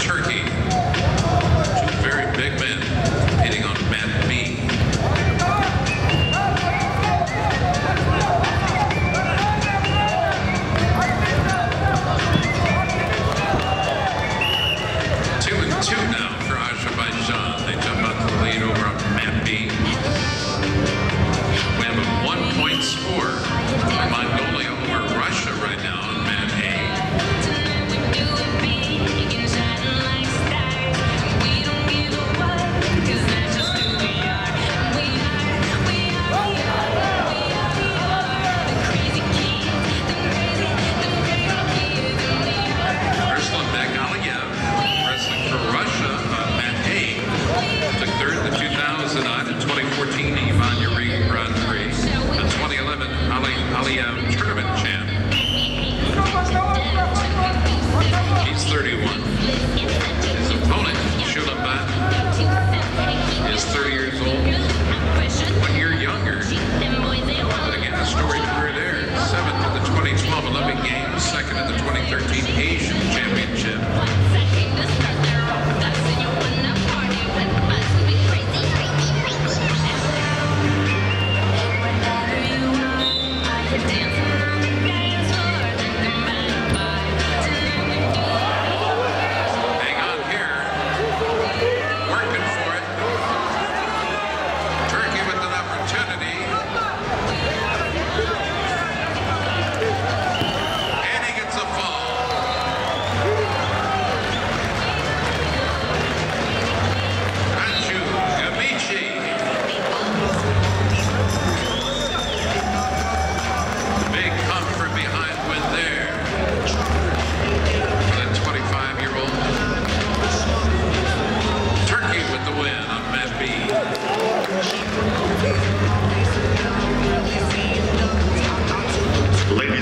Turkey. 31. His opponent, Shulabat, is 30 years old. One year younger. But again, a storied career there. Seventh in the 2012 Olympic Games, second in the 2013 Asian Championship. Damn.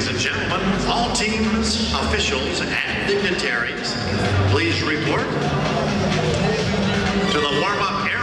Ladies and gentlemen, all teams, officials, and dignitaries, please report to the warm-up area.